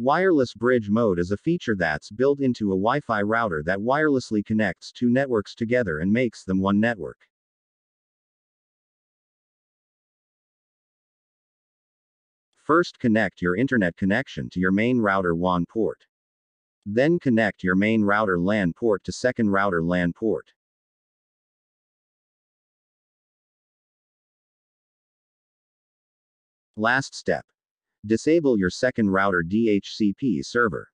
Wireless bridge mode is a feature that's built into a Wi Fi router that wirelessly connects two networks together and makes them one network. First connect your internet connection to your main router WAN port. Then connect your main router LAN port to second router LAN port. Last step. Disable your second router DHCP server.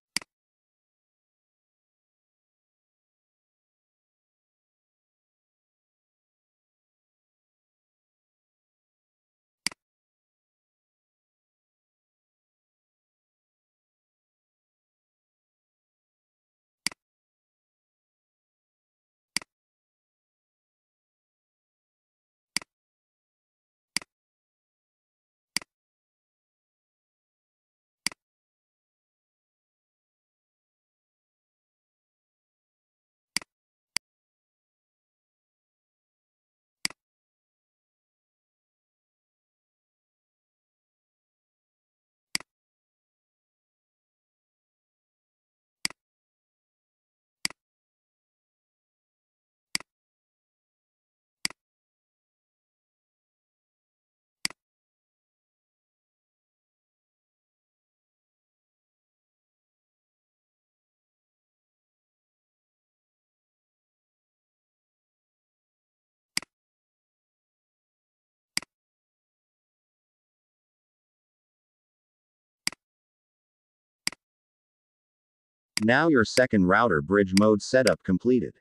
Now your second router bridge mode setup completed.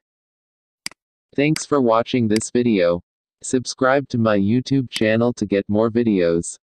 Thanks for watching this video. Subscribe to my YouTube channel to get more videos.